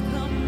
come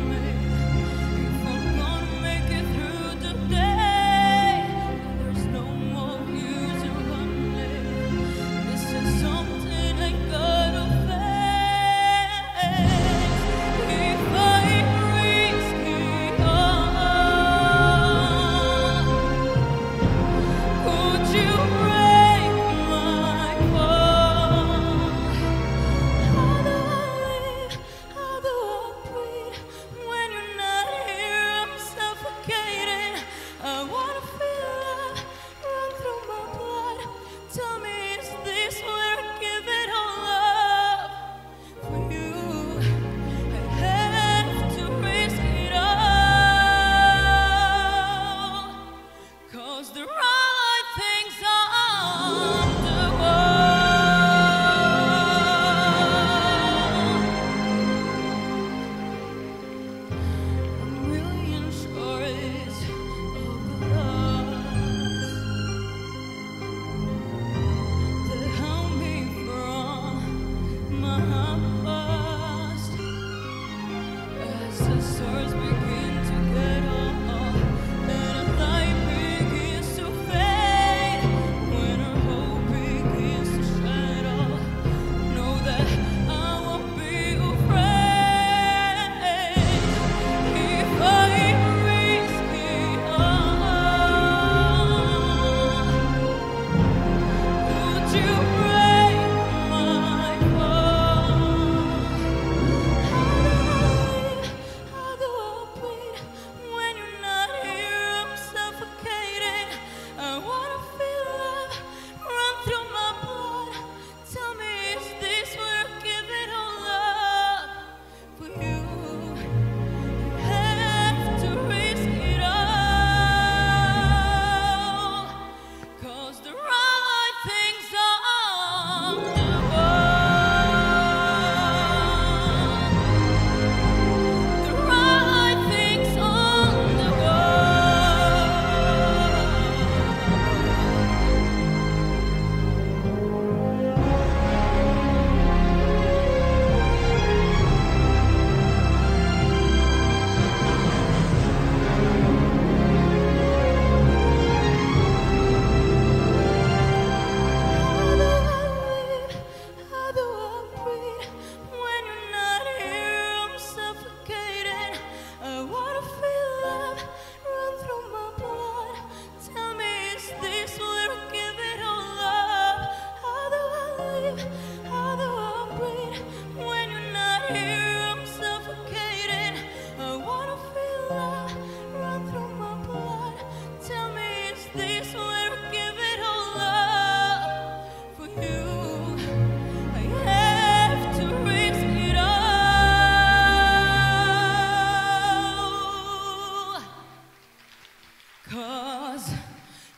Cause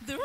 the